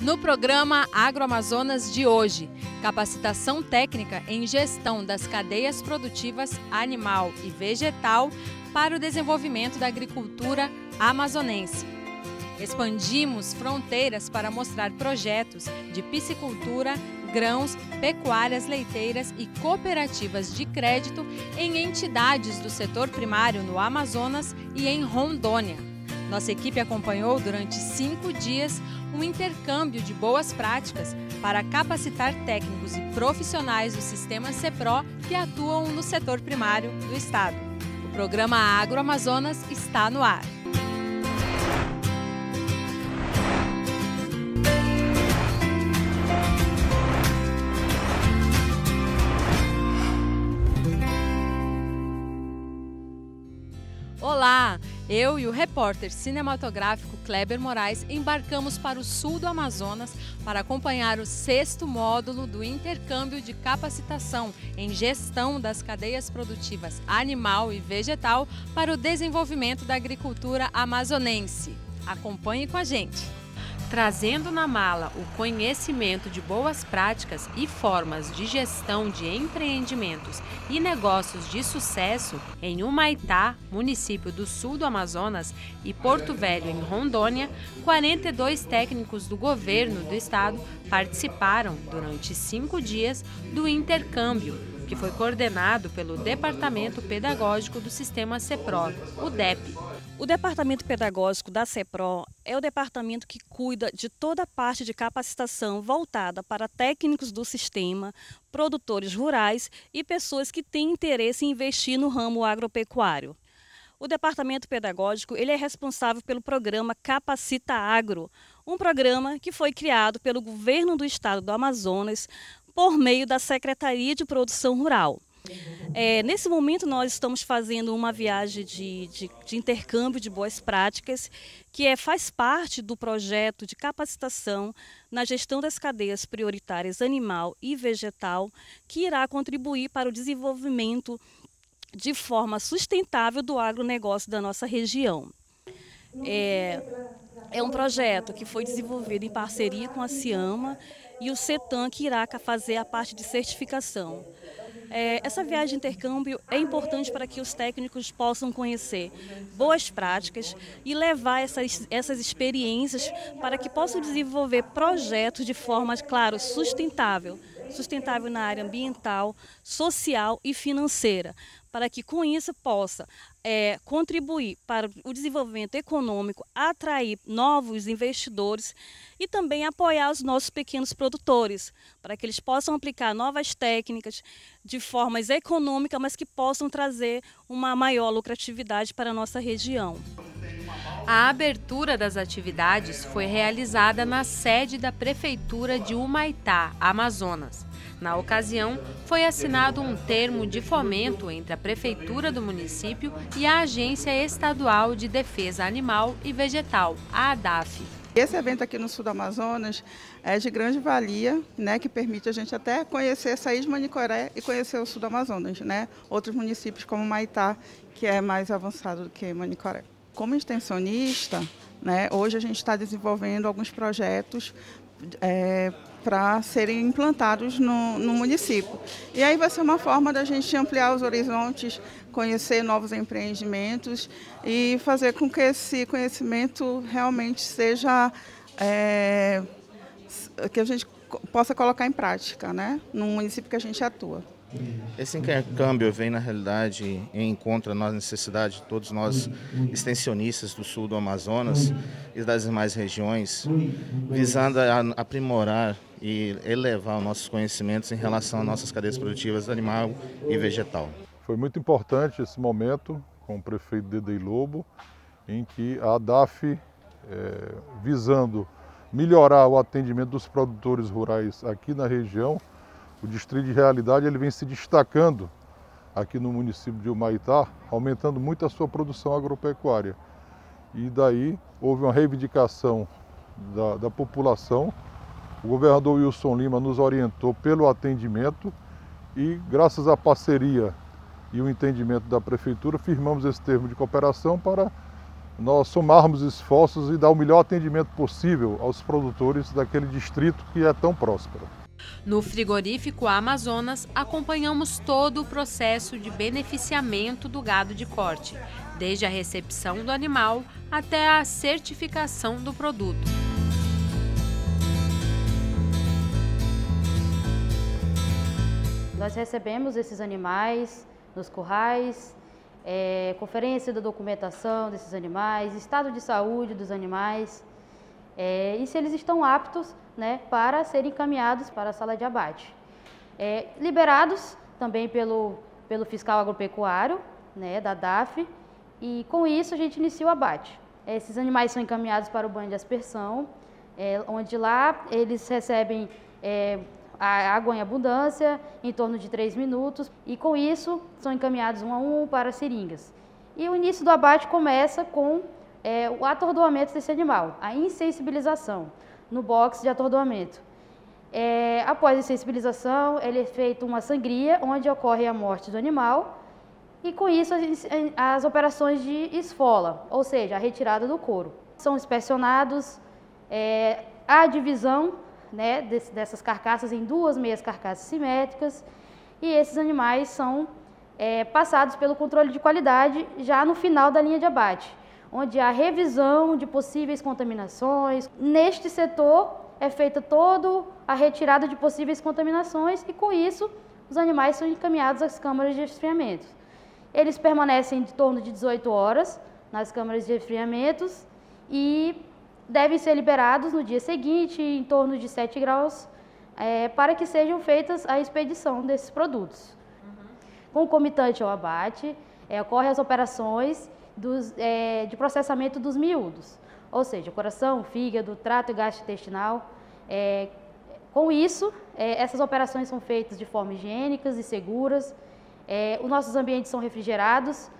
No programa Agroamazonas de hoje, capacitação técnica em gestão das cadeias produtivas animal e vegetal para o desenvolvimento da agricultura amazonense. Expandimos fronteiras para mostrar projetos de piscicultura, grãos, pecuárias leiteiras e cooperativas de crédito em entidades do setor primário no Amazonas e em Rondônia. Nossa equipe acompanhou durante cinco dias um intercâmbio de boas práticas para capacitar técnicos e profissionais do sistema CEPRO que atuam no setor primário do Estado. O programa Agroamazonas está no ar. Eu e o repórter cinematográfico Kleber Moraes embarcamos para o sul do Amazonas para acompanhar o sexto módulo do intercâmbio de capacitação em gestão das cadeias produtivas animal e vegetal para o desenvolvimento da agricultura amazonense. Acompanhe com a gente! Trazendo na mala o conhecimento de boas práticas e formas de gestão de empreendimentos e negócios de sucesso em Humaitá, município do sul do Amazonas, e Porto Velho, em Rondônia, 42 técnicos do governo do estado participaram durante cinco dias do intercâmbio, que foi coordenado pelo Departamento Pedagógico do Sistema CEPRO, o DEP o Departamento Pedagógico da CEPRO é o departamento que cuida de toda a parte de capacitação voltada para técnicos do sistema, produtores rurais e pessoas que têm interesse em investir no ramo agropecuário. O departamento pedagógico ele é responsável pelo programa Capacita Agro, um programa que foi criado pelo governo do estado do Amazonas por meio da Secretaria de Produção Rural. É, nesse momento, nós estamos fazendo uma viagem de, de, de, intercâmbio de boas práticas, que é, faz parte do projeto de capacitação na gestão das cadeias prioritárias animal e vegetal, que irá contribuir para o desenvolvimento de forma sustentável do agronegócio da nossa região. É, é um projeto que foi desenvolvido em parceria com a Ciama e o CETAM, que irá fazer a parte de certificação. É, essa viagem de intercâmbio é importante para que os técnicos possam conhecer boas práticas e levar essas, essas experiências para que possam desenvolver projetos de forma, claro, sustentável. Sustentável na área ambiental, social e financeira, para que com isso possa é, contribuir para o desenvolvimento econômico, atrair novos investidores e também apoiar os nossos pequenos produtores, para que eles possam aplicar novas técnicas de formas econômicas, mas que possam trazer uma maior lucratividade para a nossa região. A abertura das atividades foi realizada na sede da Prefeitura de Humaitá, Amazonas. Na ocasião, foi assinado um termo de fomento entre a Prefeitura do município e a Agência Estadual de Defesa Animal e Vegetal, a ADAF. Esse evento aqui no sul do Amazonas é de grande valia, né, que permite a gente até conhecer, sair de Manicoré e conhecer o sul do Amazonas, né? Outros municípios como Maitá, que é mais avançado do que Manicoré. Como extensionista, né, hoje a gente está desenvolvendo alguns projetos é, para serem implantados no, no, município. E aí vai ser uma forma da gente ampliar os horizontes, conhecer novos empreendimentos e fazer com que esse conhecimento realmente seja é, que a gente possa colocar em prática, né, no município que a gente atua. Esse intercâmbio vem, na realidade, em encontro à necessidade, todos nós extensionistas do sul do Amazonas e das demais regiões, visando aprimorar e elevar os nossos conhecimentos em relação às nossas cadeias produtivas animal e vegetal. Foi muito importante esse momento com o prefeito Dedei Lobo, em que a ADAF, é, visando melhorar o atendimento dos produtores rurais aqui na região, o Distrito de Realidade ele vem se destacando aqui no município de Humaitá, aumentando muito a sua produção agropecuária. E daí houve uma reivindicação da, da população. O governador Wilson Lima nos orientou pelo atendimento e, graças à parceria e o entendimento da prefeitura, firmamos esse termo de cooperação para nós somarmos esforços e dar o melhor atendimento possível aos produtores daquele distrito que é tão próspero. No frigorífico Amazonas, acompanhamos todo o processo de beneficiamento do gado de corte, desde a recepção do animal até a certificação do produto. Nós recebemos esses animais nos currais, é, conferência da documentação desses animais, estado de saúde dos animais é, e se eles estão aptos né, para serem encaminhados para a sala de abate. É, liberados também pelo, pelo fiscal agropecuário né, da DAF e com isso a gente inicia o abate. Esses animais são encaminhados para o banho de aspersão, é, onde lá eles recebem é, a água em abundância, em torno de 3 minutos, e com isso são encaminhados um a um para seringas. E o início do abate começa com é, o atordoamento desse animal, a insensibilização no box de atordoamento. É, após a insensibilização, ele é feita uma sangria, onde ocorre a morte do animal, e com isso as, as operações de esfola, ou seja, a retirada do couro. São inspecionados é, a divisão né, dessas carcaças em duas meias carcaças simétricas e esses animais são é, passados pelo controle de qualidade já no final da linha de abate, onde há revisão de possíveis contaminações. Neste setor é feita toda a retirada de possíveis contaminações e com isso os animais são encaminhados às câmaras de resfriamento. Eles permanecem em torno de 18 horas nas câmaras de resfriamentos e devem ser liberados no dia seguinte, em torno de 7 graus, é, para que sejam feitas a expedição desses produtos. Uhum. Concomitante ao abate, é, ocorrem as operações dos, é, de processamento dos miúdos, ou seja, coração, fígado, trato e gastrointestinal. É, com isso, é, essas operações são feitas de forma higiênicas e seguras, é, os nossos ambientes são refrigerados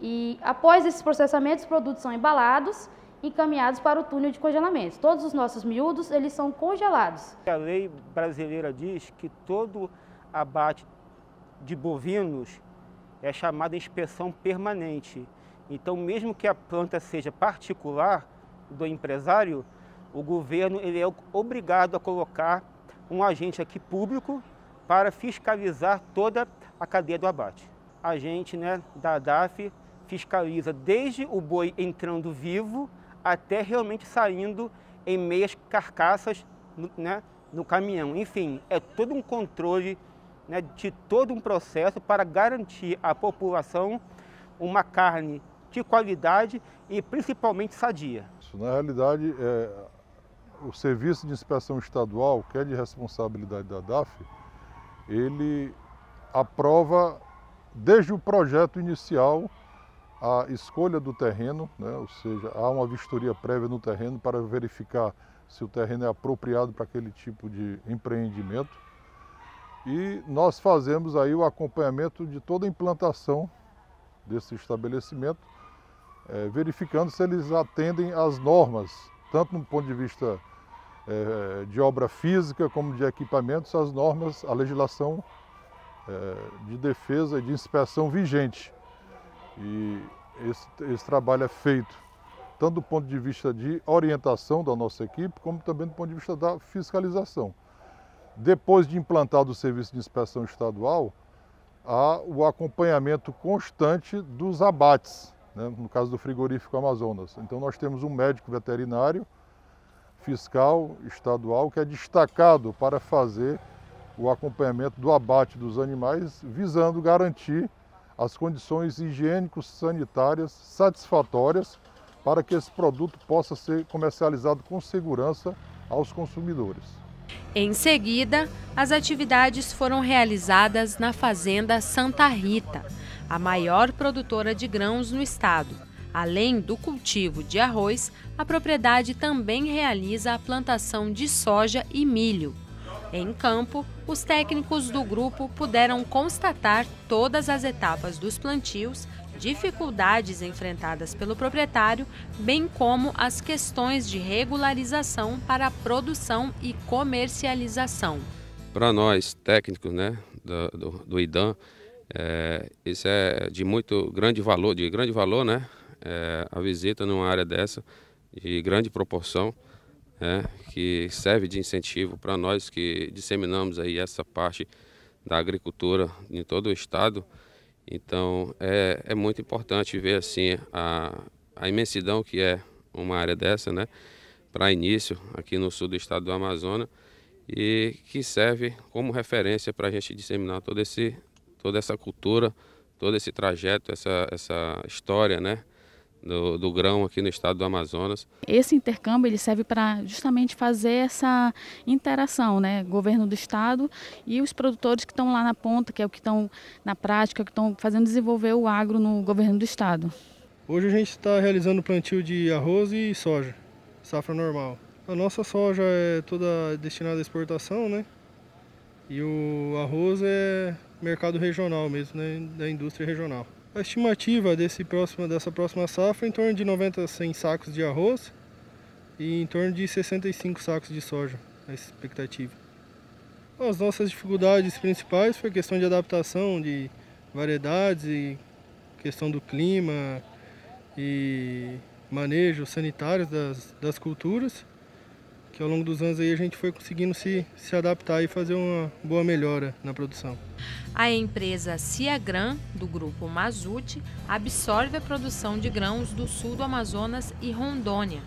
e após esses processamentos, os produtos são embalados encaminhados para o túnel de congelamento. Todos os nossos miúdos, eles são congelados. A lei brasileira diz que todo abate de bovinos é chamado inspeção permanente. Então, mesmo que a planta seja particular do empresário, o governo ele é obrigado a colocar um agente aqui público para fiscalizar toda a cadeia do abate. A gente né, da DAF fiscaliza desde o boi entrando vivo até realmente saindo em meias carcaças no, né, no caminhão. Enfim, é todo um controle né, de todo um processo para garantir à população uma carne de qualidade e principalmente sadia. Na realidade, é, o Serviço de Inspeção Estadual, que é de responsabilidade da DAF, ele aprova desde o projeto inicial a escolha do terreno, né? ou seja, há uma vistoria prévia no terreno para verificar se o terreno é apropriado para aquele tipo de empreendimento. E nós fazemos aí o acompanhamento de toda a implantação desse estabelecimento, é, verificando se eles atendem às normas, tanto no ponto de vista é, de obra física como de equipamentos, as normas, a legislação é, de defesa e de inspeção vigente. E esse, esse trabalho é feito tanto do ponto de vista de orientação da nossa equipe, como também do ponto de vista da fiscalização. Depois de implantado o serviço de inspeção estadual, há o acompanhamento constante dos abates, né? no caso do frigorífico Amazonas. Então nós temos um médico veterinário, fiscal estadual, que é destacado para fazer o acompanhamento do abate dos animais, visando garantir as condições higiênico-sanitárias satisfatórias para que esse produto possa ser comercializado com segurança aos consumidores. Em seguida, as atividades foram realizadas na Fazenda Santa Rita, a maior produtora de grãos no estado. Além do cultivo de arroz, a propriedade também realiza a plantação de soja e milho. Em campo, os técnicos do grupo puderam constatar todas as etapas dos plantios, dificuldades enfrentadas pelo proprietário, bem como as questões de regularização para a produção e comercialização. Para nós, técnicos né, do, do, do IDAM, é, isso é de muito grande valor, de grande valor, né? é, a visita numa área dessa de grande proporção, é, que serve de incentivo para nós que disseminamos aí essa parte da agricultura em todo o estado. Então é, é muito importante ver assim a, a imensidão que é uma área dessa, né, para início aqui no sul do estado do Amazonas e que serve como referência para a gente disseminar todo esse, toda essa cultura, todo esse trajeto, essa, essa história, né, do, do, grão aqui no estado do Amazonas. Esse intercâmbio ele serve para justamente fazer essa interação, né? Governo do estado e os produtores que estão lá na ponta, que é o que estão na prática, que estão fazendo desenvolver o agro no governo do estado. Hoje a gente está realizando plantio de arroz e soja, safra normal. A nossa soja é toda destinada à exportação, né? E o arroz é mercado regional mesmo, né? Da indústria regional. A estimativa desse próximo, dessa próxima safra é em torno de 90 a 100 sacos de arroz e em torno de 65 sacos de soja, a expectativa. As nossas dificuldades principais foi questão de adaptação de variedades e questão do clima, e manejo sanitário das, das culturas, que ao longo dos anos aí a gente foi conseguindo se, se adaptar e fazer uma boa melhora na produção. A empresa Ciagran, do grupo Mazute, absorve a produção de grãos do sul do Amazonas e Rondônia,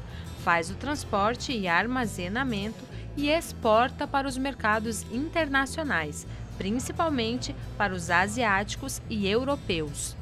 faz o transporte e armazenamento e exporta para os mercados internacionais, principalmente para os asiáticos e europeus.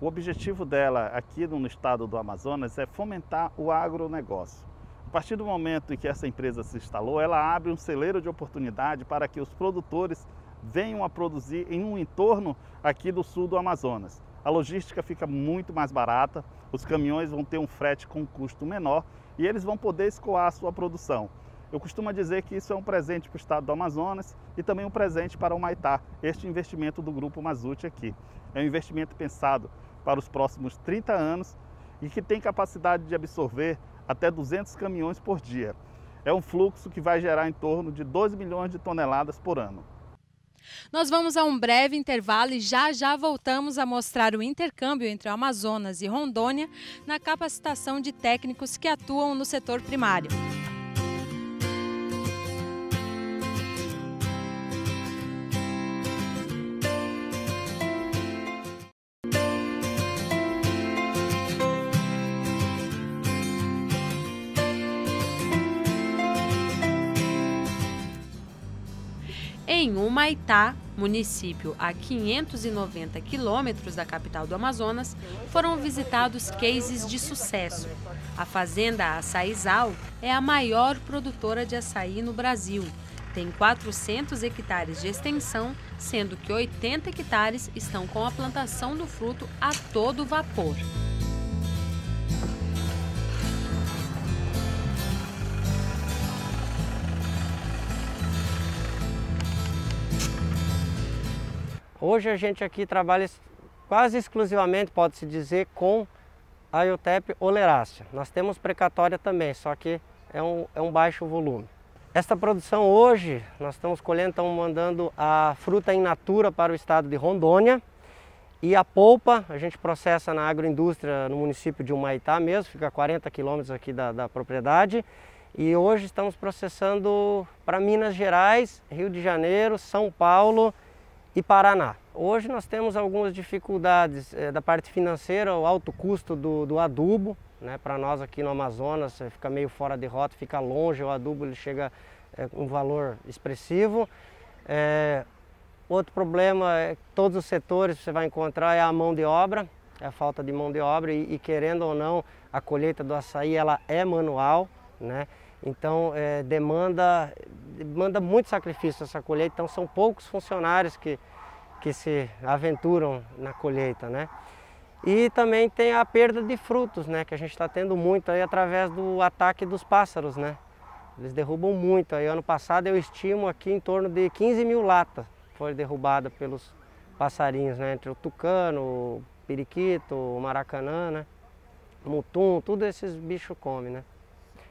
O objetivo dela aqui no estado do Amazonas é fomentar o agronegócio. A partir do momento em que essa empresa se instalou, ela abre um celeiro de oportunidade para que os produtores venham a produzir em um entorno aqui do sul do Amazonas. A logística fica muito mais barata, os caminhões vão ter um frete com um custo menor e eles vão poder escoar a sua produção. Eu costumo dizer que isso é um presente para o estado do Amazonas e também um presente para o Maitá, este investimento do Grupo Mazute aqui. É um investimento pensado para os próximos 30 anos e que tem capacidade de absorver até 200 caminhões por dia. É um fluxo que vai gerar em torno de 2 milhões de toneladas por ano. Nós vamos a um breve intervalo e já já voltamos a mostrar o intercâmbio entre o Amazonas e Rondônia na capacitação de técnicos que atuam no setor primário. Humaitá, município a 590 quilômetros da capital do Amazonas, foram visitados cases de sucesso. A fazenda Açaizal é a maior produtora de açaí no Brasil. Tem 400 hectares de extensão, sendo que 80 hectares estão com a plantação do fruto a todo vapor. Hoje a gente aqui trabalha quase exclusivamente, pode-se dizer, com a Iotep oleracea. Nós temos precatória também, só que é um, é um baixo volume. Esta produção hoje, nós estamos colhendo, estamos mandando a fruta in natura para o estado de Rondônia e a polpa a gente processa na agroindústria no município de Humaitá mesmo, fica a 40 quilômetros aqui da, da propriedade. E hoje estamos processando para Minas Gerais, Rio de Janeiro, São Paulo e Paraná. Hoje nós temos algumas dificuldades é, da parte financeira, o alto custo do, do adubo, né? para nós aqui no Amazonas eh, fica meio fora de rota, fica longe, o adubo ele chega é, um valor expressivo. É, outro problema é todos os setores você vai encontrar é a mão de obra, é a falta de mão de obra e, e querendo ou não a colheita do açaí ela é manual, né? Então é, demanda, demanda muito sacrifício essa colheita, então são poucos funcionários que, que se aventuram na colheita, né? E também tem a perda de frutos, né? Que a gente está tendo muito aí através do ataque dos pássaros, né? Eles derrubam muito. Aí ano passado eu estimo aqui em torno de 15 mil latas foi derrubada pelos passarinhos, né? Entre o tucano, o periquito, o maracanã, né? Mutum, tudo esses bichos comem, né?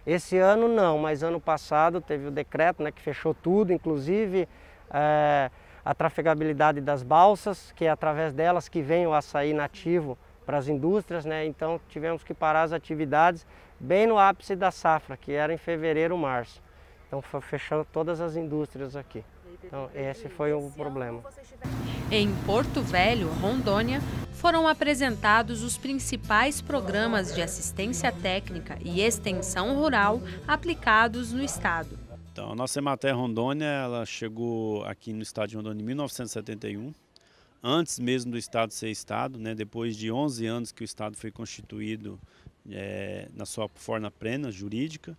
Esse ano não, mas ano passado teve o decreto né, que fechou tudo, inclusive é, a trafegabilidade das balsas, que é através delas que vem o açaí nativo para as indústrias, né? então tivemos que parar as atividades bem no ápice da safra, que era em fevereiro, março. Então fechando todas as indústrias aqui. Então esse foi o problema. Em Porto Velho, Rondônia, foram apresentados os principais programas de assistência técnica e extensão rural aplicados no estado. Então, a nossa Emater Rondônia, ela chegou aqui no estado de Rondônia em 1971, antes mesmo do estado ser estado, né, depois de 11 anos que o estado foi constituído é, na sua forma plena jurídica.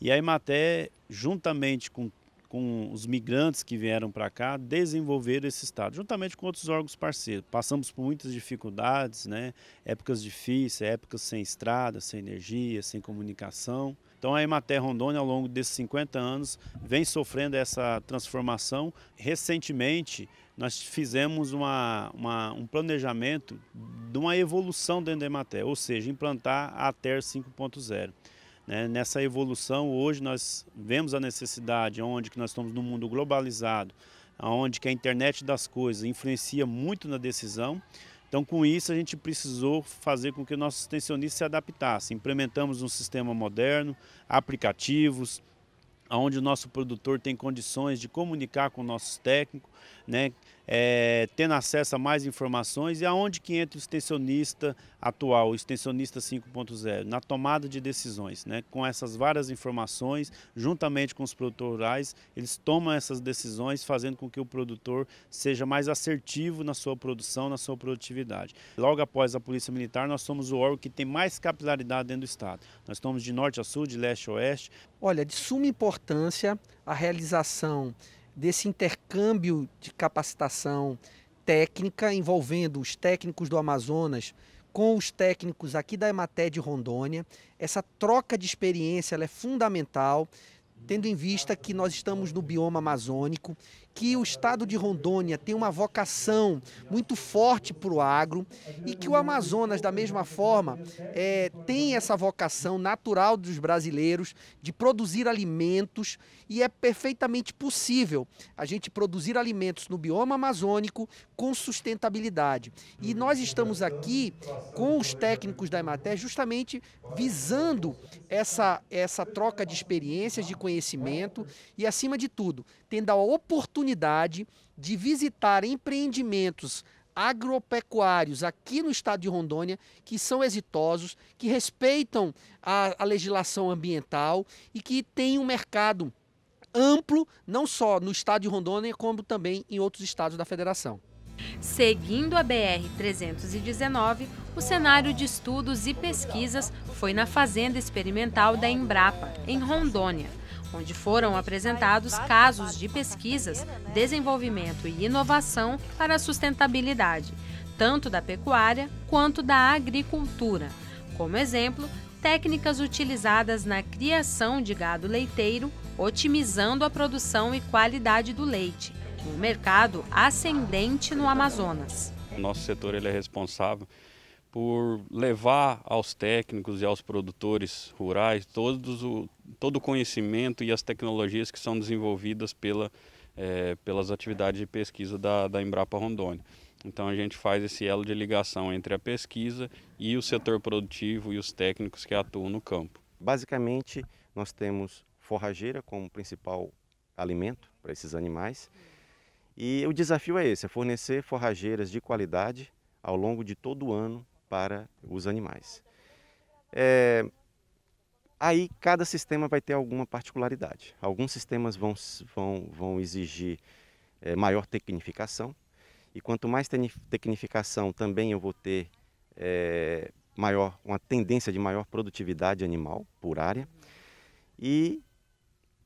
E a Emater, juntamente com, com os migrantes que vieram para cá, desenvolveram esse estado, juntamente com outros órgãos parceiros. Passamos por muitas dificuldades, né, épocas difíceis, épocas sem estrada, sem energia, sem comunicação. Então a Emater Rondônia, ao longo desses 50 anos, vem sofrendo essa transformação. Recentemente, nós fizemos uma, uma, um planejamento de uma evolução dentro da Emater, ou seja, implantar a ATER 5.0. Né? Nessa evolução, hoje nós vemos a necessidade, onde que nós estamos num mundo globalizado, onde que a internet das coisas influencia muito na decisão, então, com isso, a gente precisou fazer com que o nosso extensionista se adaptasse. Implementamos um sistema moderno, aplicativos, onde o nosso produtor tem condições de comunicar com nossos técnicos, né, é, tendo acesso a mais informações e aonde que entra o extensionista atual, o extensionista 5.0, na tomada de decisões, né, com essas várias informações, juntamente com os produtores rurais, eles tomam essas decisões, fazendo com que o produtor seja mais assertivo na sua produção, na sua produtividade. Logo após a Polícia Militar, nós somos o órgão que tem mais capilaridade dentro do Estado. Nós estamos de norte a sul, de leste a oeste. Olha, de suma importância a realização desse intercâmbio de capacitação técnica envolvendo os técnicos do Amazonas com os técnicos aqui da Ematé de Rondônia. Essa troca de experiência é fundamental, tendo em vista que nós estamos no bioma amazônico que o estado de Rondônia tem uma vocação muito forte para o agro e que o Amazonas, da mesma forma, é, tem essa vocação natural dos brasileiros de produzir alimentos e é perfeitamente possível a gente produzir alimentos no bioma amazônico com sustentabilidade. E nós estamos aqui com os técnicos da Emater justamente visando essa, essa troca de experiências, de conhecimento e, acima de tudo, tendo a oportunidade de visitar empreendimentos agropecuários aqui no estado de Rondônia que são exitosos, que respeitam a, a legislação ambiental e que têm um mercado amplo, não só no estado de Rondônia, como também em outros estados da federação. Seguindo a BR-319, o cenário de estudos e pesquisas foi na Fazenda Experimental da Embrapa, em Rondônia onde foram apresentados casos de pesquisas, desenvolvimento e inovação para a sustentabilidade, tanto da pecuária quanto da agricultura. Como exemplo, técnicas utilizadas na criação de gado leiteiro, otimizando a produção e qualidade do leite, um mercado ascendente no Amazonas. O nosso setor ele é responsável por levar aos técnicos e aos produtores rurais todos todo o conhecimento e as tecnologias que são desenvolvidas pela, é, pelas atividades de pesquisa da, da Embrapa Rondônia. Então a gente faz esse elo de ligação entre a pesquisa e o setor produtivo e os técnicos que atuam no campo. Basicamente, nós temos forrageira como principal alimento para esses animais. E o desafio é esse, é fornecer forrageiras de qualidade ao longo de todo o ano para os animais. É, aí cada sistema vai ter alguma particularidade. Alguns sistemas vão, vão, vão exigir é, maior tecnificação, e quanto mais tecnificação também eu vou ter é, maior, uma tendência de maior produtividade animal por área. E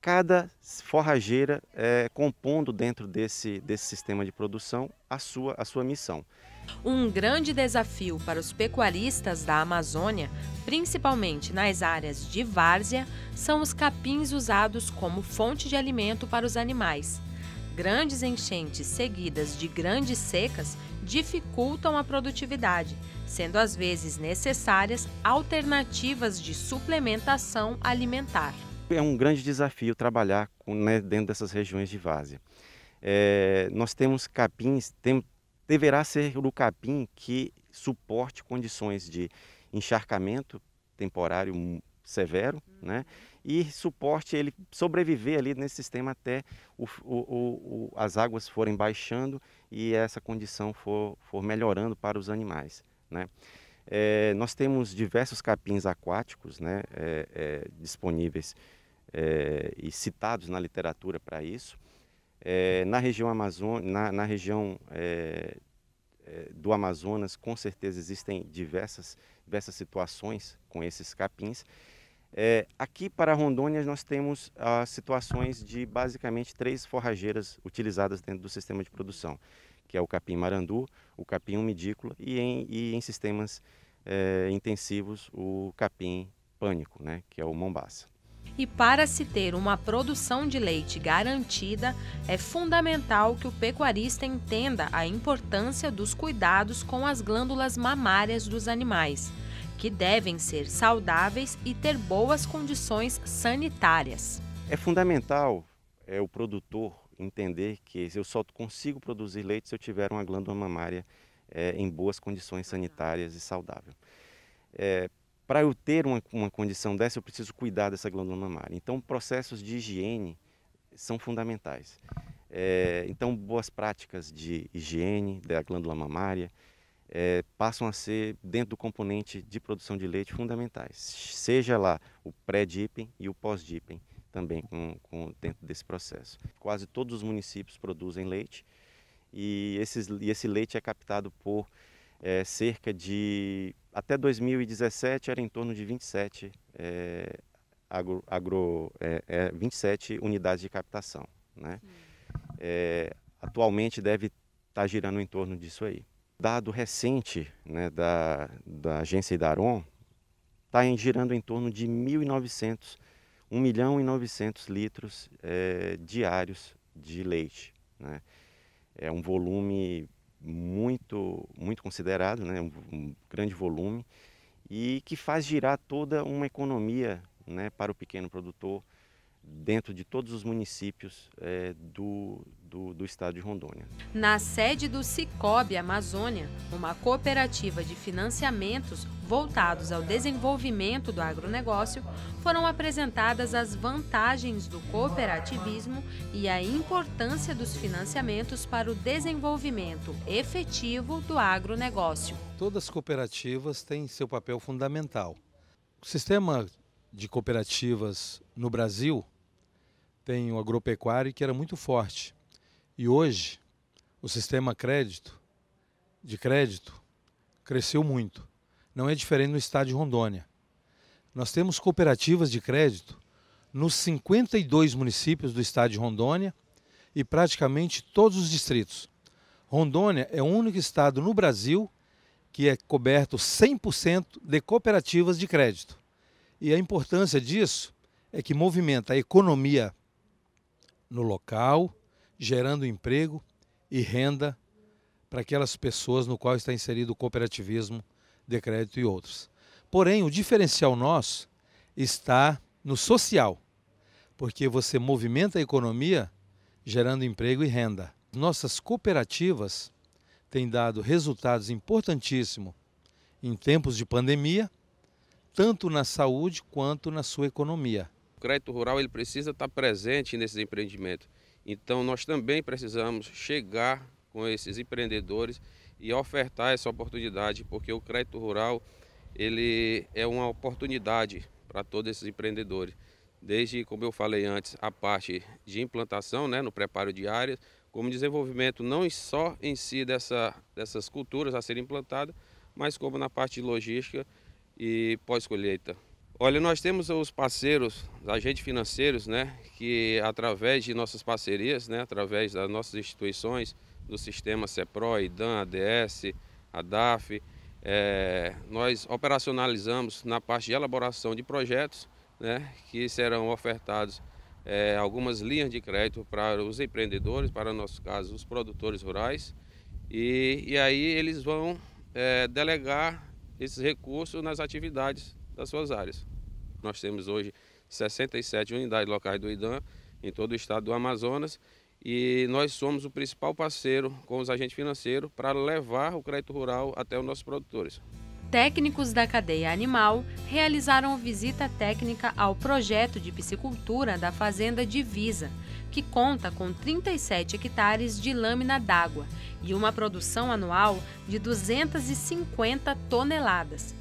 cada forrageira é, compondo dentro desse, desse sistema de produção a sua, a sua missão. Um grande desafio para os pecuaristas da Amazônia, principalmente nas áreas de várzea, são os capins usados como fonte de alimento para os animais. Grandes enchentes seguidas de grandes secas dificultam a produtividade, sendo às vezes necessárias alternativas de suplementação alimentar. É um grande desafio trabalhar com, né, dentro dessas regiões de várzea. É, nós temos capins, tem, deverá ser o capim que suporte condições de encharcamento temporário severo, né? E suporte ele sobreviver ali nesse sistema até o, o, o, as águas forem baixando e essa condição for, for melhorando para os animais, né? É, nós temos diversos capins aquáticos né, é, é, disponíveis é, e citados na literatura para isso. É, na região Amazon, na, na região é, do Amazonas, com certeza existem diversas, diversas situações com esses capins. aqui para Rondônia nós temos as situações de basicamente três forrageiras utilizadas dentro do sistema de produção que é o capim marandu, o capim umidícola e em, e em sistemas intensivos o capim pânico, né, que é o mombaça. E para se ter uma produção de leite garantida, é fundamental que o pecuarista entenda a importância dos cuidados com as glândulas mamárias dos animais, que devem ser saudáveis e ter boas condições sanitárias. É fundamental é, o produtor entender que eu só consigo produzir leite se eu tiver uma glândula mamária é, em boas condições sanitárias e saudável. É, Para eu ter uma, uma condição dessa, eu preciso cuidar dessa glândula mamária. Então, processos de higiene são fundamentais. É, então, boas práticas de higiene da glândula mamária é, passam a ser, dentro do componente de produção de leite, fundamentais. Seja lá o pré-dipping e o pós-dipping também com, com, dentro desse processo. Quase todos os municípios produzem leite e, esses, e esse leite é captado por é, cerca de, até 2017 era em torno de 27, é, agro, agro, é, 27 unidades de captação. Né? atualmente deve estar tá girando em torno disso aí. Dado recente né, da, da agência Idaron, está girando em torno de 1.900 1 milhão e 900 litros é, diários de leite. Né? É um volume muito, muito considerado, né? um, um grande volume, e que faz girar toda uma economia né, para o pequeno produtor dentro de todos os municípios é, do, do, do, estado de Rondônia. Na sede do Cicobi Amazônia, uma cooperativa de financiamentos voltados ao desenvolvimento do agronegócio, foram apresentadas as vantagens do cooperativismo e a importância dos financiamentos para o desenvolvimento efetivo do agronegócio. Todas as cooperativas têm seu papel fundamental. O sistema de cooperativas no Brasil tem o agropecuário que era muito forte. E hoje o sistema crédito de crédito cresceu muito. Não é diferente no estado de Rondônia. Nós temos cooperativas de crédito nos 52 municípios do estado de Rondônia e praticamente todos os distritos. Rondônia é o único estado no Brasil que é coberto 100% de cooperativas de crédito. E a importância disso é que movimenta a economia no local, gerando emprego e renda para aquelas pessoas no qual está inserido o cooperativismo de crédito e outros. Porém, o diferencial nosso está no social, porque você movimenta a economia gerando emprego e renda. Nossas cooperativas têm dado resultados importantíssimos em tempos de pandemia, tanto na saúde quanto na sua economia. Crédito rural ele precisa estar presente nesses empreendimentos. Então nós também precisamos chegar com esses empreendedores e ofertar essa oportunidade, porque o crédito rural ele é uma oportunidade para todos esses empreendedores. Desde, como eu falei antes, a parte de implantação, né, no preparo de áreas, como desenvolvimento não só em si dessa, dessas culturas a serem implantadas, mas como na parte de logística e pós-colheita. Olha, nós temos os parceiros, os agentes financeiros, né, que através de nossas parcerias, né, através das nossas instituições, do sistema CEPRO, IDAN, ADS, ADAF, é, nós operacionalizamos na parte de elaboração de projetos, né, que serão ofertados é, algumas linhas de crédito para os empreendedores, para no nosso caso, os produtores rurais, e, e aí eles vão é, delegar esses recursos nas atividades das suas áreas. Nós temos hoje 67 unidades locais do IDAM em todo o estado do Amazonas e nós somos o principal parceiro com os agentes financeiros para levar o crédito rural até os nossos produtores. Técnicos da cadeia animal realizaram visita técnica ao projeto de piscicultura da Fazenda Divisa, que conta com 37 hectares de lâmina d'água e uma produção anual de 250 toneladas.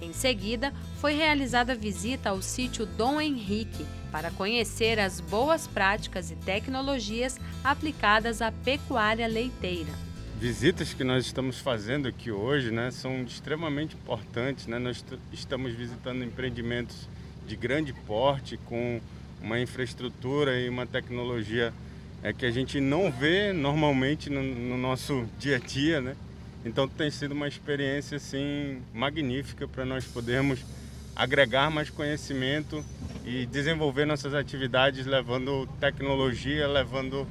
Em seguida, foi realizada visita ao sítio Dom Henrique para conhecer as boas práticas e tecnologias aplicadas à pecuária leiteira. Visitas que nós estamos fazendo aqui hoje né, são extremamente importantes. Né? Nós estamos visitando empreendimentos de grande porte, com uma infraestrutura e uma tecnologia é, que a gente não vê normalmente no, no nosso dia a dia. Né? Então tem sido uma experiência assim magnífica para nós podermos agregar mais conhecimento e desenvolver nossas atividades levando tecnologia, levando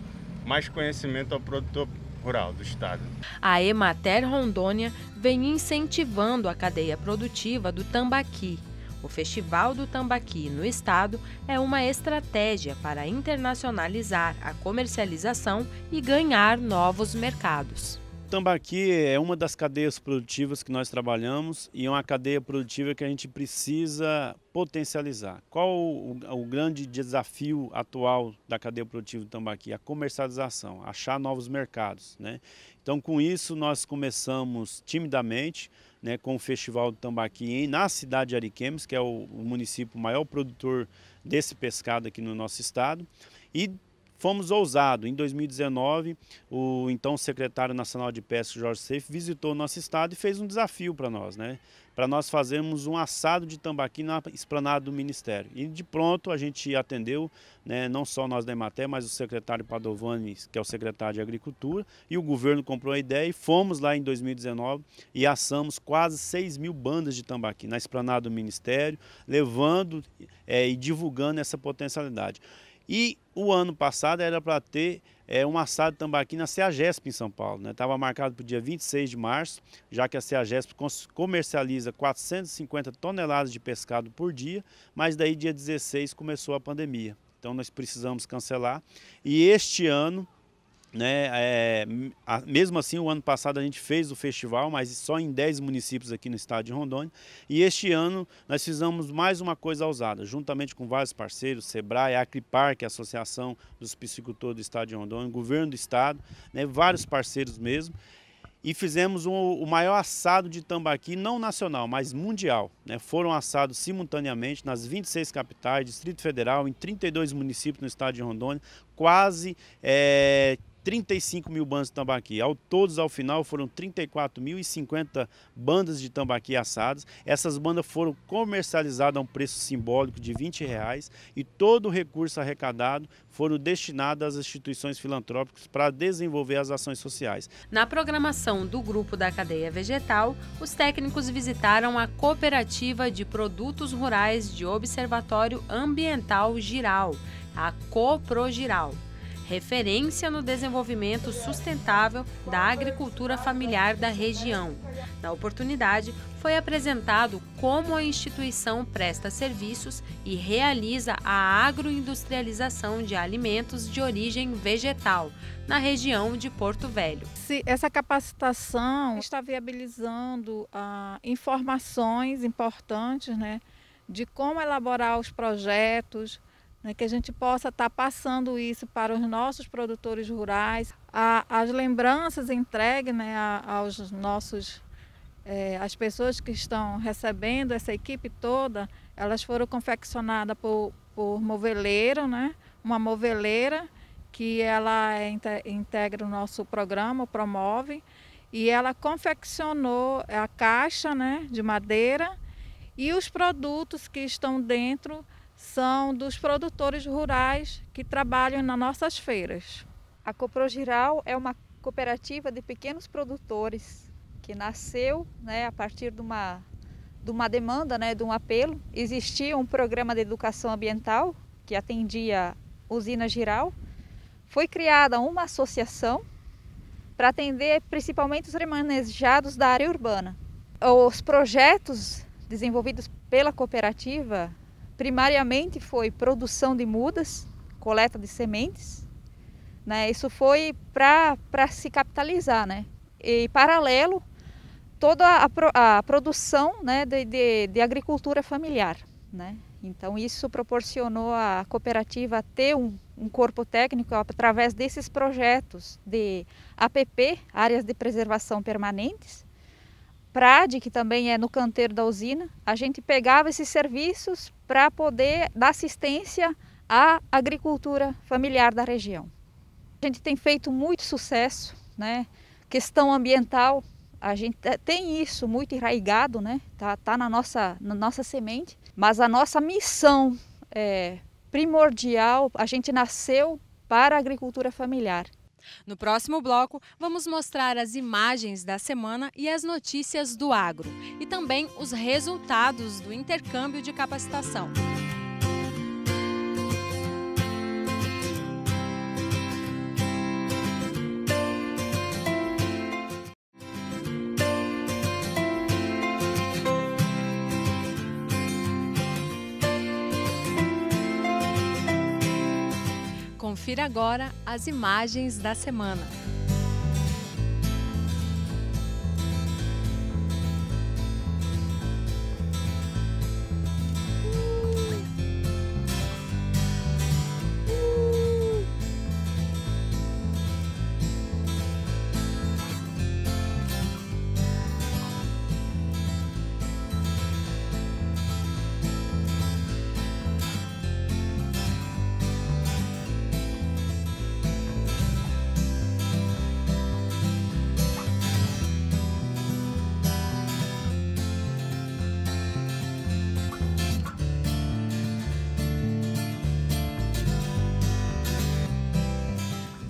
mais conhecimento ao produtor rural do estado. A Emater Rondônia vem incentivando a cadeia produtiva do tambaqui. O Festival do Tambaqui no estado é uma estratégia para internacionalizar a comercialização e ganhar novos mercados. Tambaqui é uma das cadeias produtivas que nós trabalhamos e é uma cadeia produtiva que a gente precisa potencializar. Qual o, o, grande desafio atual da cadeia produtiva do tambaqui? A comercialização, achar novos mercados. Né? Então, com isso, nós começamos timidamente né, com o Festival do Tambaqui na cidade de Ariquemes, que é o, o município maior produtor desse pescado aqui no nosso estado. E Fomos ousados. Em 2019, o então secretário nacional de pesca, Jorge Seif, visitou o nosso estado e fez um desafio para nós, né? Para nós fazermos um assado de tambaqui na esplanada do Ministério. E de pronto a gente atendeu, né, não só nós da Ematé, mas o secretário Padovani, que é o secretário de Agricultura, e o governo comprou a ideia e fomos lá em 2019 e assamos quase 6 mil bandas de tambaqui na esplanada do Ministério, levando é, e divulgando essa potencialidade. E o ano passado era para ter é, um assado de tambaqui na CEAGESP em São Paulo. Estava né? marcado para o dia 26 de março, já que a CEAGESP comercializa 450 toneladas de pescado por dia, mas daí dia 16 começou a pandemia. Então nós precisamos cancelar. E este ano né, é, a, mesmo assim, o ano passado a gente fez o festival, mas só em 10 municípios aqui no estado de Rondônia. E este ano nós fizemos mais uma coisa ousada, juntamente com vários parceiros, Sebrae, Acripar, que é a Associação dos Piscicultores do Estado de Rondônia, governo do estado, né, vários parceiros mesmo. E fizemos um, o maior assado de tambaqui, não nacional, mas mundial. Né? Foram assados simultaneamente nas 26 capitais, Distrito Federal, em 32 municípios no estado de Rondônia, quase é, 35 mil bandas de tambaqui. Ao todos, ao final, foram 34.050 bandas de tambaqui assadas. Essas bandas foram comercializadas a um preço simbólico de 20 reais e todo o recurso arrecadado foram destinados às instituições filantrópicas para desenvolver as ações sociais. Na programação do grupo da cadeia vegetal, os técnicos visitaram a cooperativa de produtos rurais de Observatório Ambiental Giral, a Coprogiral referência no desenvolvimento sustentável da agricultura familiar da região. Na oportunidade, foi apresentado como a instituição presta serviços e realiza a agroindustrialização de alimentos de origem vegetal na região de Porto Velho. Essa capacitação está viabilizando ah, informações importantes né, de como elaborar os projetos, né, que a gente possa estar tá passando isso para os nossos produtores rurais, a, as lembranças entregues né, aos nossos, é, as pessoas que estão recebendo essa equipe toda, elas foram confeccionadas por, por moveleiro, né, uma moveleira que ela é, integra o nosso programa, promove, e ela confeccionou a caixa né, de madeira e os produtos que estão dentro são dos produtores rurais que trabalham nas nossas feiras. A Coprogiral é uma cooperativa de pequenos produtores que nasceu né, a partir de uma, de uma demanda, né, de um apelo. Existia um programa de educação ambiental que atendia usina Giral. Foi criada uma associação para atender principalmente os remanejados da área urbana. Os projetos desenvolvidos pela cooperativa primariamente foi produção de mudas, coleta de sementes, Né? Isso foi para se capitalizar. Né? E paralelo, toda a, a produção né, de, de, de agricultura familiar. Né? Então, isso proporcionou à cooperativa ter um, um, corpo técnico através desses projetos de APP, áreas de preservação permanentes, PRAD, que também é no canteiro da usina. A gente pegava esses serviços para poder dar assistência à agricultura familiar da região. A gente tem feito muito sucesso, né? Questão ambiental, a gente tem isso muito enraigado, né? Tá, tá na nossa na nossa semente, mas a nossa missão é primordial. A gente nasceu para a agricultura familiar. No próximo bloco, vamos mostrar as imagens da semana e as notícias do agro, e também os resultados do intercâmbio de capacitação. Agora as imagens da semana.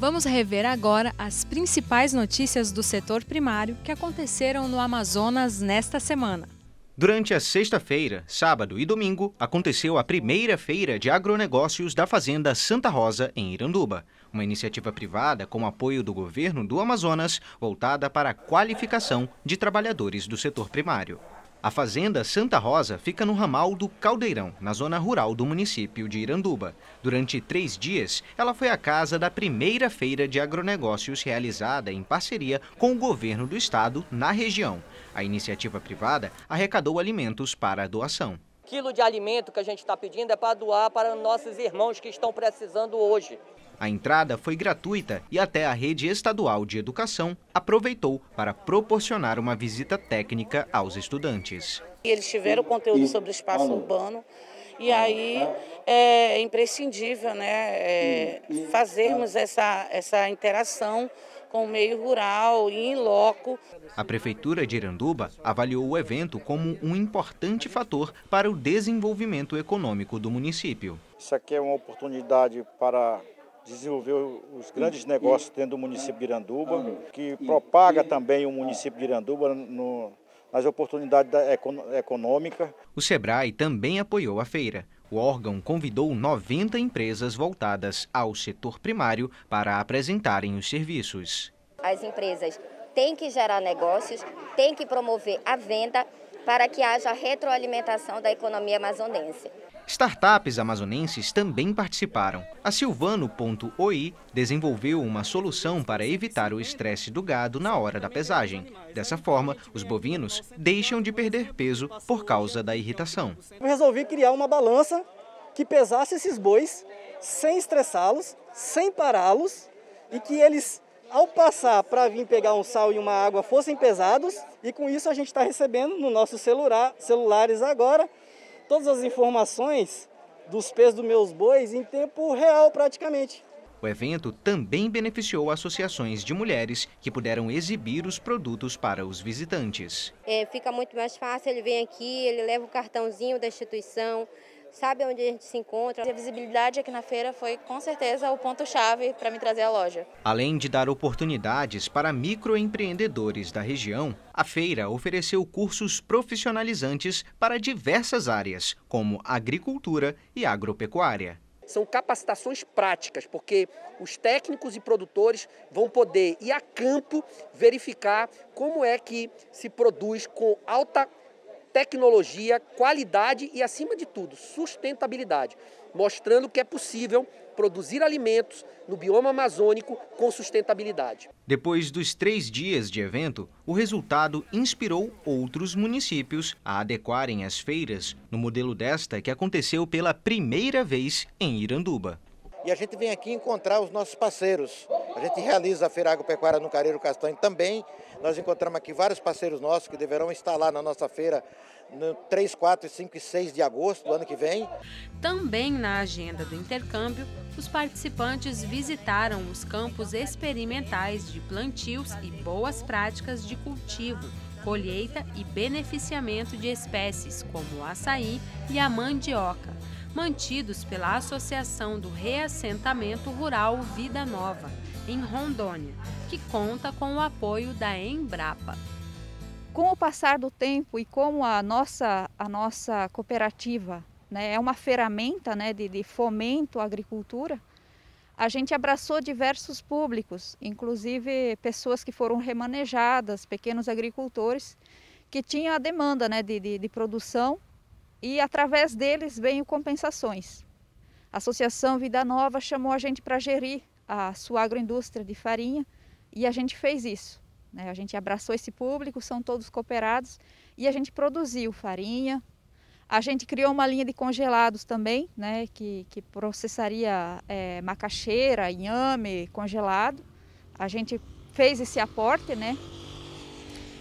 Vamos rever agora as principais notícias do setor primário que aconteceram no Amazonas nesta semana. Durante a sexta-feira, sábado e domingo, aconteceu a primeira feira de agronegócios da Fazenda Santa Rosa, em Iranduba, uma iniciativa privada com apoio do governo do Amazonas voltada para a qualificação de trabalhadores do setor primário. A fazenda Santa Rosa fica no ramal do Caldeirão, na zona rural do município de Iranduba. Durante três dias, ela foi a casa da primeira feira de agronegócios realizada em parceria com o governo do estado na região. A iniciativa privada arrecadou alimentos para a doação. Quilo de alimento que a gente está pedindo é para doar para nossos irmãos que estão precisando hoje. A entrada foi gratuita e até a rede estadual de educação aproveitou para proporcionar uma visita técnica aos estudantes. Eles tiveram conteúdo sobre o espaço urbano e aí é imprescindível né, é, fazermos essa, essa interação com o meio rural e em loco. A Prefeitura de Iranduba avaliou o evento como um importante fator para o desenvolvimento econômico do município. Isso aqui é uma oportunidade para desenvolver os grandes negócios dentro do município de Iranduba, que propaga também o município de Iranduba no, nas oportunidades econômicas. O SEBRAE também apoiou a feira. O órgão convidou 90 empresas voltadas ao setor primário para apresentarem os serviços. As empresas têm que gerar negócios, têm que promover a venda para que haja retroalimentação da economia amazonense. Startups amazonenses também participaram. A Silvano.oi desenvolveu uma solução para evitar o estresse do gado na hora da pesagem. Dessa forma, os bovinos deixam de perder peso por causa da irritação. Eu resolvi criar uma balança que pesasse esses bois sem estressá-los, sem pará-los e que eles, ao passar para vir pegar um sal e uma água, fossem pesados. E com isso a gente está recebendo no nosso celular, celulares agora todas as informações dos pesos dos meus bois em tempo real praticamente. O evento também beneficiou associações de mulheres que puderam exibir os produtos para os visitantes. É, fica muito mais fácil, ele vem aqui, ele leva o cartãozinho da instituição, sabe onde a gente se encontra. A visibilidade aqui na feira foi com certeza o ponto-chave para me trazer a loja. Além de dar oportunidades para microempreendedores da região, a feira ofereceu cursos profissionalizantes para diversas áreas, como agricultura e agropecuária. São capacitações práticas, porque os técnicos e produtores vão poder ir a campo verificar como é que se produz com alta tecnologia, qualidade e, acima de tudo, sustentabilidade, mostrando que é possível produzir alimentos no bioma amazônico com sustentabilidade. Depois dos três dias de evento, o resultado inspirou outros municípios a adequarem as feiras no modelo desta que aconteceu pela primeira vez em Iranduba. E a gente vem aqui encontrar os nossos parceiros. A gente realiza a Feira Agropecuária no Careiro Castanho também. Nós encontramos aqui vários parceiros nossos que deverão estar lá na nossa feira no 3, 4, 5 e 6 de agosto do ano que vem. Também na agenda do intercâmbio, os participantes visitaram os campos experimentais de plantios e boas práticas de cultivo, colheita e beneficiamento de espécies como o açaí e a mandioca, mantidos pela Associação do Reassentamento Rural Vida Nova, em Rondônia, que conta com o apoio da Embrapa. Com o passar do tempo e como a nossa, a nossa cooperativa né, é uma ferramenta né, de, de fomento à agricultura, a gente abraçou diversos públicos, inclusive pessoas que foram remanejadas, pequenos agricultores, que tinham a demanda né, de, de, de produção e através deles veio compensações. A Associação Vida Nova chamou a gente para gerir a sua agroindústria de farinha e a gente fez isso. Né? A gente abraçou esse público, são todos cooperados e a gente produziu farinha. A gente criou uma linha de congelados também, né, que, que processaria é, macaxeira, inhame congelado. A gente fez esse aporte, né?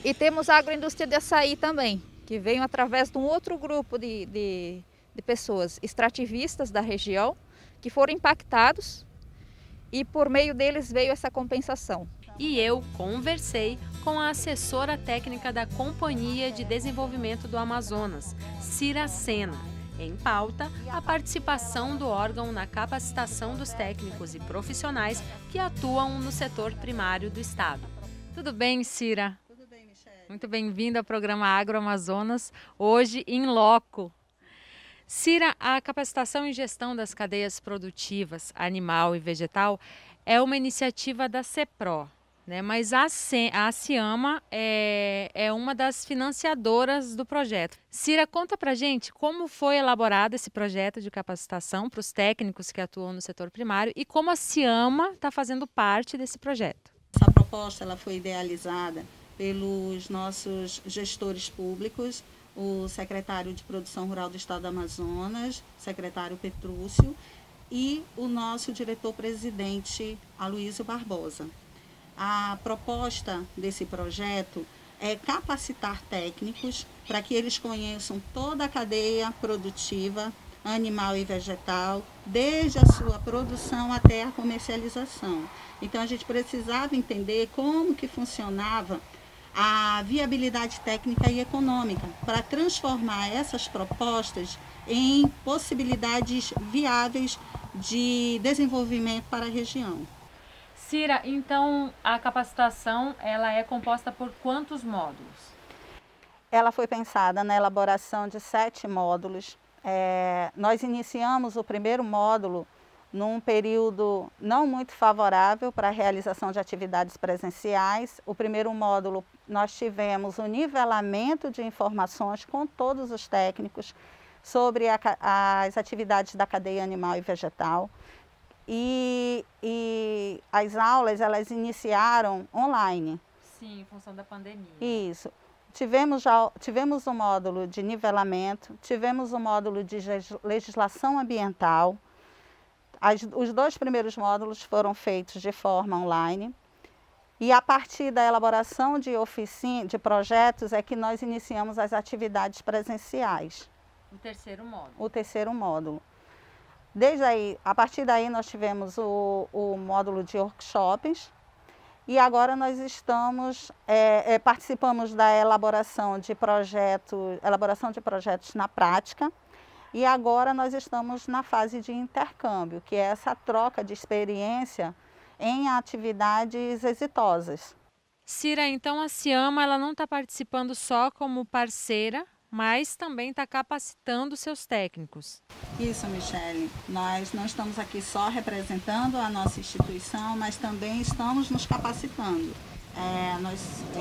E temos a agroindústria de açaí também, que veio através de um outro grupo de, de, de pessoas extrativistas da região, que foram impactados e por meio deles veio essa compensação e eu conversei com a assessora técnica da Companhia de Desenvolvimento do Amazonas, Cira Sena. Em pauta, a participação do órgão na capacitação dos técnicos e profissionais que atuam no setor primário do Estado. Tudo bem, Cira? Tudo bem, Michelle. Muito bem-vinda ao programa Agro Amazonas, hoje em loco. Cira, a capacitação e gestão das cadeias produtivas, animal e vegetal, é uma iniciativa da CEPRO, né? Mas a, a Ciama é, é uma das financiadoras do projeto. Cira, conta pra gente como foi elaborado esse projeto de capacitação para os técnicos que atuam no setor primário e como a Ciama está fazendo parte desse projeto. Essa proposta ela foi idealizada pelos nossos gestores públicos, o secretário de Produção Rural do Estado do Amazonas, secretário Petrúcio, e o nosso diretor-presidente, Aloysio Barbosa. A proposta desse projeto é capacitar técnicos para que eles conheçam toda a cadeia produtiva animal e vegetal, desde a sua produção até a comercialização. Então a gente precisava entender como que funcionava a viabilidade técnica e econômica para transformar essas propostas em possibilidades viáveis de desenvolvimento para a região. Cira, então a capacitação ela é composta por quantos módulos? Ela foi pensada na elaboração de sete módulos. É, nós iniciamos o primeiro módulo num período não muito favorável para a realização de atividades presenciais. O primeiro módulo nós tivemos o nivelamento de informações com todos os técnicos sobre a, as atividades da cadeia animal e vegetal. E, e as aulas elas iniciaram online. Sim, em função da pandemia. Isso. Tivemos, já, tivemos o um módulo de nivelamento, tivemos o um módulo de legislação ambiental. As, os dois primeiros módulos foram feitos de forma online. E a partir da elaboração de oficina, de projetos, é que nós iniciamos as atividades presenciais. O terceiro módulo. O terceiro módulo. Desde aí, a partir daí nós tivemos o, o módulo de workshops. E agora nós estamos, é, é, participamos da elaboração de, projeto, elaboração de projetos na prática. E agora nós estamos na fase de intercâmbio, que é essa troca de experiência em atividades exitosas. Cira, então a Ciama ela não está participando só como parceira, mas também está capacitando seus técnicos. Isso, Michele. Nós não estamos aqui só representando a nossa instituição, mas também estamos nos capacitando. É, nós,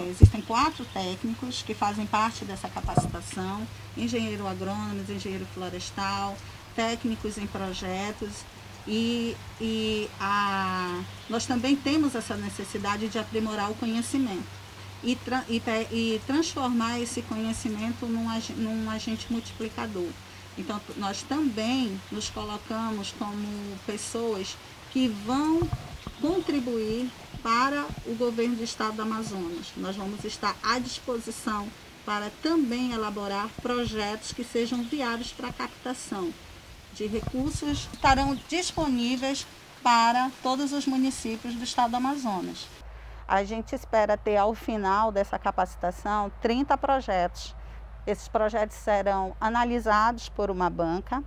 existem quatro técnicos que fazem parte dessa capacitação: engenheiro agrônomo, engenheiro florestal, técnicos em projetos E, e a, nós também temos essa necessidade de aprimorar o conhecimento e, tra, e, e transformar esse conhecimento num, num agente multiplicador. Então, nós também nos colocamos como pessoas que vão contribuir para o governo do estado do Amazonas. Nós vamos estar à disposição para também elaborar projetos que sejam viáveis para a captação de recursos estarão disponíveis para todos os municípios do estado do Amazonas. A gente espera ter ao final dessa capacitação 30 projetos. Esses projetos serão analisados por uma banca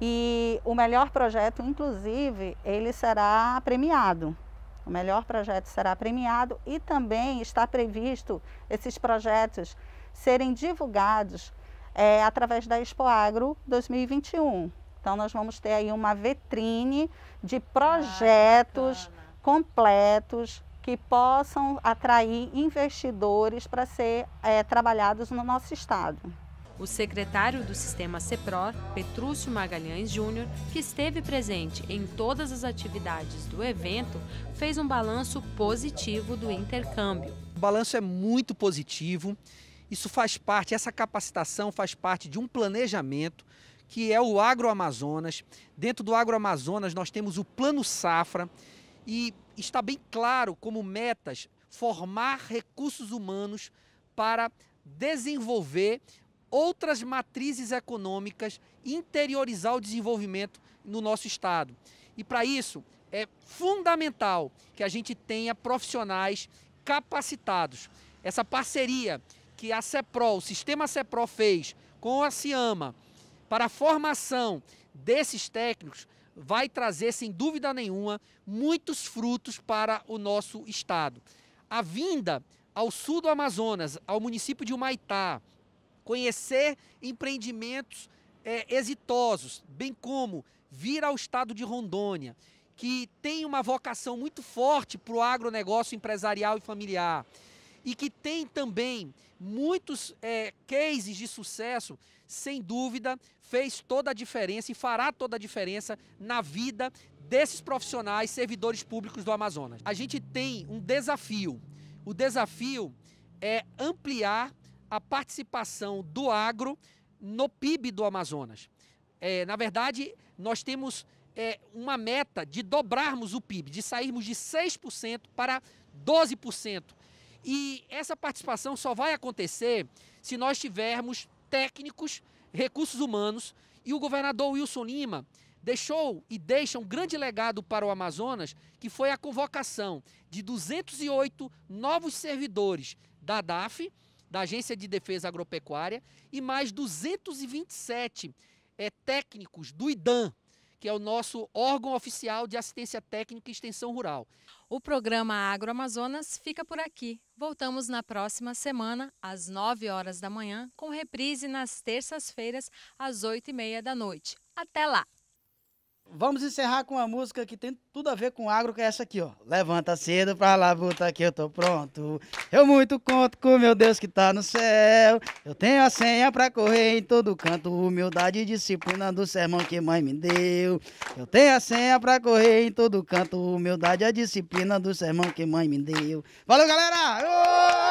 e o melhor projeto, inclusive, ele será premiado. O melhor projeto será premiado e também está previsto esses projetos serem divulgados é, através da Expo Agro 2021. Então, nós vamos ter aí uma vitrine de projetos ah, completos que possam atrair investidores para ser é, trabalhados no nosso estado. O secretário do sistema CEPRO, Petrúcio Magalhães Júnior, que esteve presente em todas as atividades do evento, fez um balanço positivo do intercâmbio. O balanço é muito positivo. Isso faz parte, essa capacitação faz parte de um planejamento que é o Agroamazonas. Dentro do Agroamazonas nós temos o Plano Safra e está bem claro como metas formar recursos humanos para desenvolver outras matrizes econômicas, interiorizar o desenvolvimento no nosso estado. E para isso é fundamental que a gente tenha profissionais capacitados. Essa parceria que a CEPRO, o sistema CEPRO fez com a CIAMA, para a formação desses técnicos vai trazer, sem dúvida nenhuma, muitos frutos para o nosso estado. A vinda ao sul do Amazonas, ao município de Humaitá, conhecer empreendimentos é, exitosos, bem como vir ao estado de Rondônia, que tem uma vocação muito forte para o agronegócio empresarial e familiar, e que tem também muitos é, cases de sucesso sem dúvida, fez toda a diferença e fará toda a diferença na vida desses profissionais servidores públicos do Amazonas. A gente tem um desafio. O desafio é ampliar a participação do agro no PIB do Amazonas. É, na verdade, nós temos é, uma meta de dobrarmos o PIB, de sairmos de 6% para 12%. E essa participação só vai acontecer se nós tivermos técnicos, recursos humanos e o governador Wilson Lima deixou e deixa um grande legado para o Amazonas, que foi a convocação de 208 novos servidores da DAF, da Agência de Defesa Agropecuária, e mais 227 é, técnicos do IDAM, que é o nosso órgão oficial de assistência técnica e extensão rural. O programa Agroamazonas fica por aqui. Voltamos na próxima semana, às 9 horas da manhã, com reprise nas terças-feiras, às 8 e meia da noite. Até lá! Vamos encerrar com uma música que tem tudo a ver com agro, que é essa aqui, ó. Levanta cedo pra labuta que eu tô pronto. Eu muito conto com meu Deus que tá no céu. Eu tenho a senha pra correr em todo canto. Humildade e disciplina do sermão que mãe me deu. Eu tenho a senha pra correr em todo canto. Humildade e disciplina do sermão que mãe me deu. Valeu, galera!